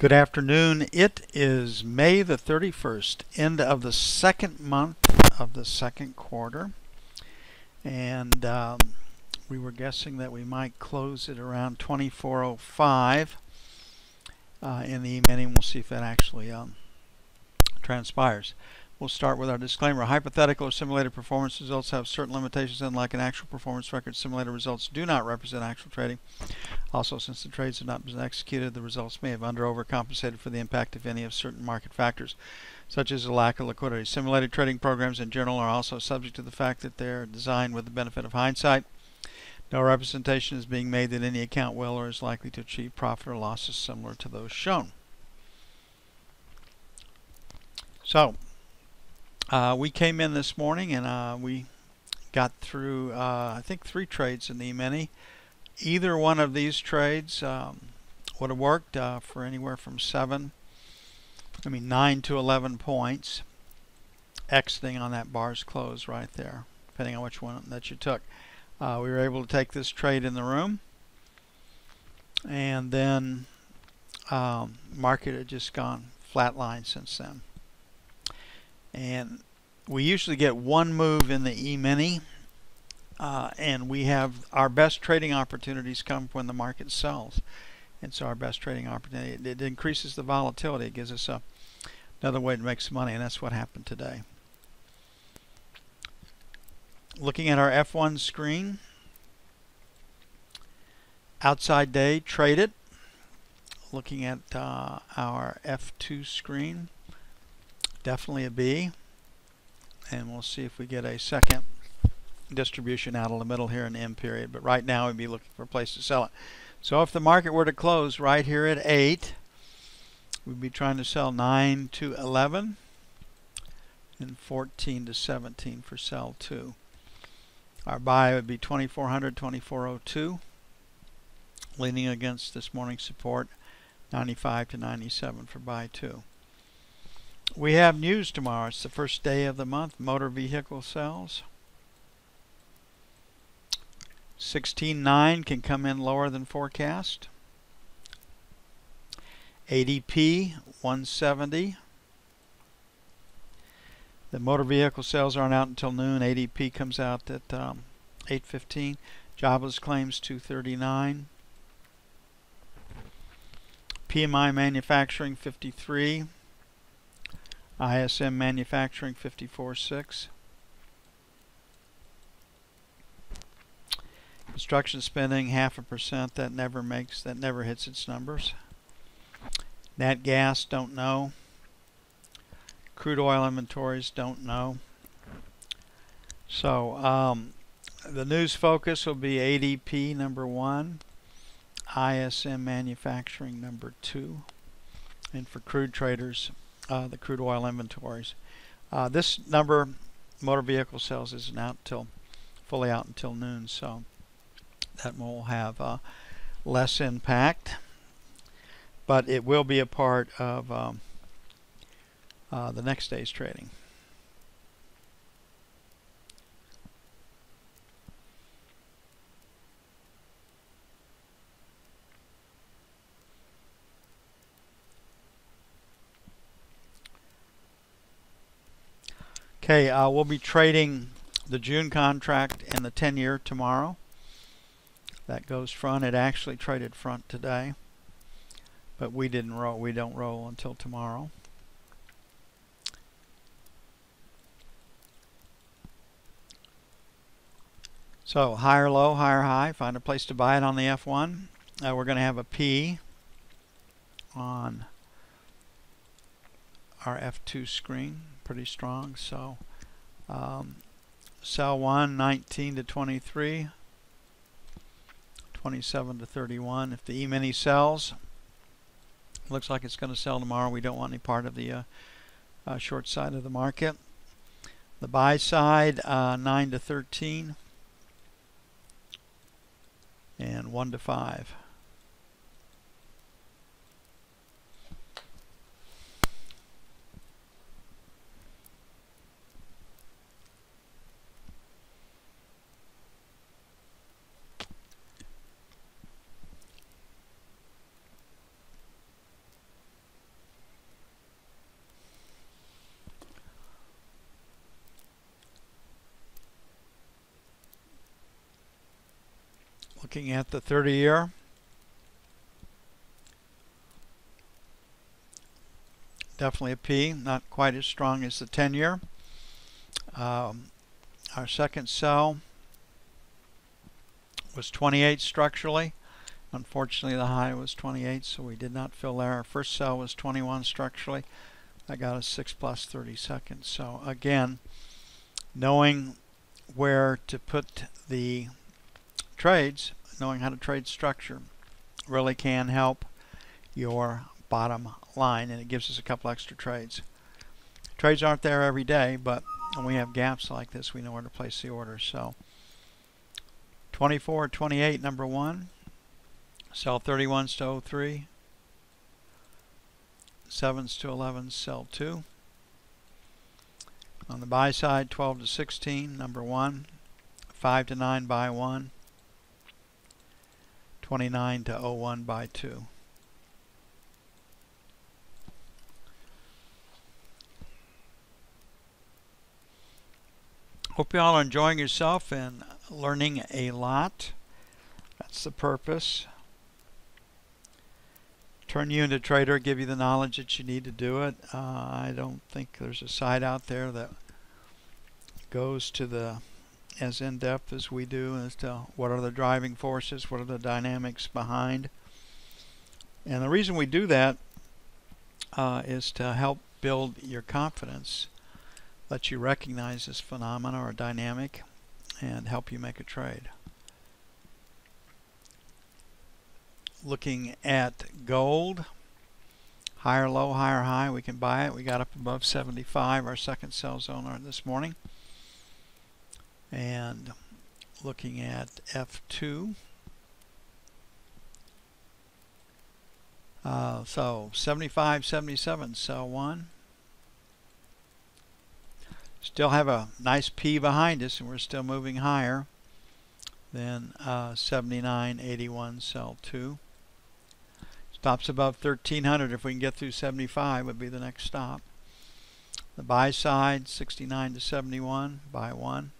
Good afternoon. It is May the 31st, end of the second month of the second quarter. And um, we were guessing that we might close it around 2405 uh, in the e-mini. We'll see if that actually um, transpires. We'll start with our disclaimer. Hypothetical or simulated performance results have certain limitations and like an actual performance record, simulated results do not represent actual trading. Also, since the trades have not been executed, the results may have under overcompensated for the impact, if any, of certain market factors, such as a lack of liquidity. Simulated trading programs in general are also subject to the fact that they are designed with the benefit of hindsight. No representation is being made that any account will or is likely to achieve profit or losses similar to those shown. So, uh, we came in this morning and uh, we got through, uh, I think, three trades in the E-mini. Either one of these trades um, would have worked uh, for anywhere from 7, I mean 9 to 11 points, exiting on that bar's close right there, depending on which one that you took. Uh, we were able to take this trade in the room and then um, market had just gone flatline since then and we usually get one move in the E-mini uh, and we have our best trading opportunities come when the market sells. And so our best trading opportunity it, it increases the volatility. It gives us a, another way to make some money and that's what happened today. Looking at our F1 screen outside day traded. Looking at uh, our F2 screen definitely a B. And we'll see if we get a second distribution out of the middle here in the M period. But right now we'd be looking for a place to sell it. So if the market were to close right here at 8, we'd be trying to sell 9 to 11 and 14 to 17 for sell 2. Our buy would be 2400, 2402, leaning against this morning's support 95 to 97 for buy 2. We have news tomorrow. It's the first day of the month. Motor vehicle sales. 16.9 can come in lower than forecast. ADP 170. The motor vehicle sales aren't out until noon. ADP comes out at um, 8:15. Jobless claims 239. PMI manufacturing 53. ISM Manufacturing 54.6. Construction spending half a percent. That never makes that never hits its numbers. Nat gas don't know. Crude oil inventories don't know. So um, the news focus will be ADP number one, ISM manufacturing number two, and for crude traders uh, the crude oil inventories. Uh, this number, motor vehicle sales, isn't out until fully out until noon, so that will have uh, less impact, but it will be a part of um, uh, the next day's trading. Okay, uh, we'll be trading the June contract and the 10 year tomorrow. That goes front. It actually traded front today, but we didn't roll. We don't roll until tomorrow. So higher low, higher high. Find a place to buy it on the F1. Uh, we're going to have a P on our F2 screen pretty strong. So um, sell 1, 19 to 23, 27 to 31. If the E-mini sells, looks like it's going to sell tomorrow. We don't want any part of the uh, uh, short side of the market. The buy side, uh, 9 to 13, and 1 to 5. Looking at the 30 year. Definitely a P, not quite as strong as the 10 year. Um, our second sell was 28 structurally. Unfortunately, the high was 28, so we did not fill there. Our first sell was 21 structurally. That got us 6 plus 30 seconds. So again, knowing where to put the trades, knowing how to trade structure, really can help your bottom line, and it gives us a couple extra trades. Trades aren't there every day, but when we have gaps like this, we know where to place the order. So 24, 28, number one. Sell 31s to 03. 7s to 11, sell 2. On the buy side, 12 to 16, number 1. 5 to 9, buy 1. 29 to 01, buy 2. Hope you all are enjoying yourself and learning a lot. That's the purpose. Turn you into a trader, give you the knowledge that you need to do it. Uh, I don't think there's a site out there that goes to the as in depth as we do as to what are the driving forces, what are the dynamics behind. And the reason we do that uh, is to help build your confidence, let you recognize this phenomena or dynamic, and help you make a trade. Looking at gold, higher low, higher high, we can buy it. We got up above 75, our second sell zone this morning. And looking at F2. Uh, so 75, 77, sell one. Still have a nice P behind us and we're still moving higher. Then uh, 79, 81, sell 2. Stops above 1300 if we can get through 75 would be the next stop. The buy side 69 to 71, buy 1.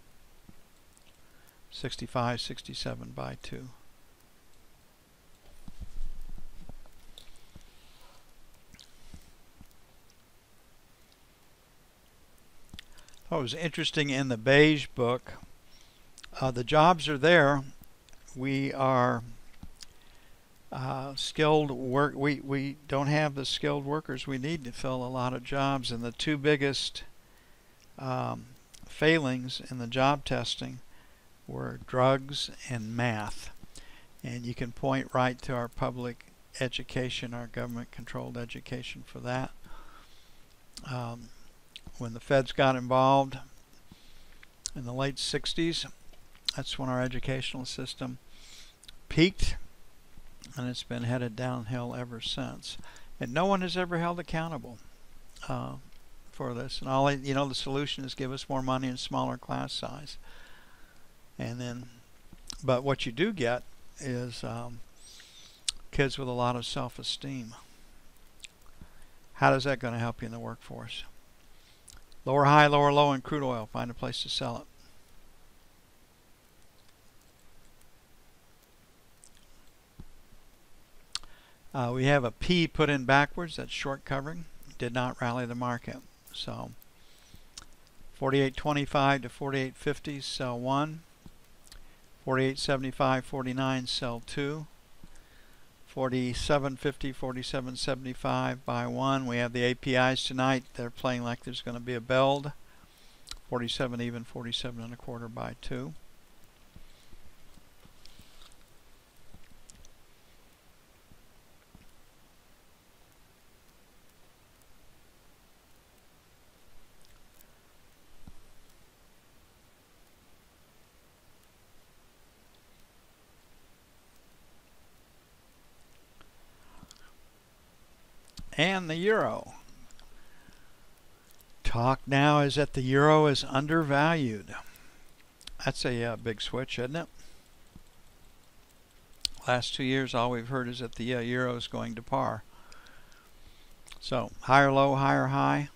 65, 67, buy 2. What was interesting in the beige book, uh, the jobs are there. We are uh, skilled work. We we don't have the skilled workers we need to fill a lot of jobs, and the two biggest um, failings in the job testing were drugs and math. And you can point right to our public education, our government-controlled education for that. Um, when the feds got involved in the late 60s. That's when our educational system peaked and it's been headed downhill ever since. And no one has ever held accountable uh, for this. And all you know, the solution is give us more money and smaller class size. And then, but what you do get is um, kids with a lot of self-esteem. How is that going to help you in the workforce? Lower high, lower low in crude oil. Find a place to sell it. Uh, we have a P put in backwards. That's short covering. Did not rally the market. So 48.25 to 48.50, sell 1. 48.75, 49, sell 2. 47.50, 47.75, buy 1. We have the APIs tonight. They're playing like there's going to be a build. 47 even, 47 and a quarter, buy 2. And the euro. Talk now is that the euro is undervalued. That's a uh, big switch, isn't it? Last two years, all we've heard is that the uh, euro is going to par. So higher low, higher high.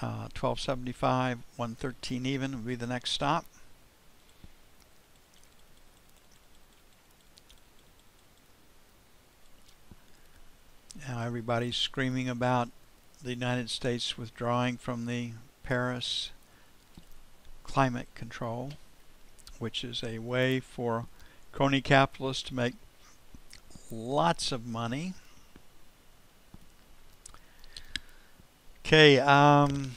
Uh, 1275, 113 even would be the next stop. everybody's screaming about the United States withdrawing from the Paris climate control, which is a way for crony capitalists to make lots of money. Okay, um,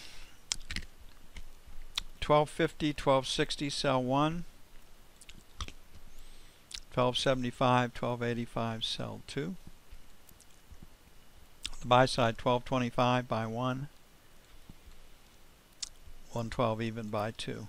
1250, 1260, sell 1. 1275, 1285, sell 2 buy side 1225, buy one. 112 even, buy two.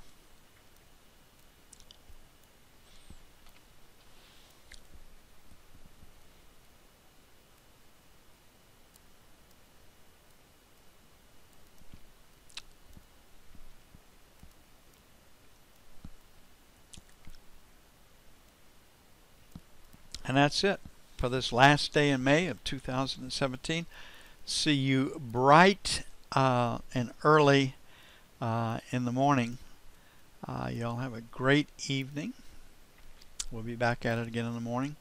And that's it for this last day in May of 2017. See you bright uh, and early uh, in the morning. Uh, y'all have a great evening. We'll be back at it again in the morning.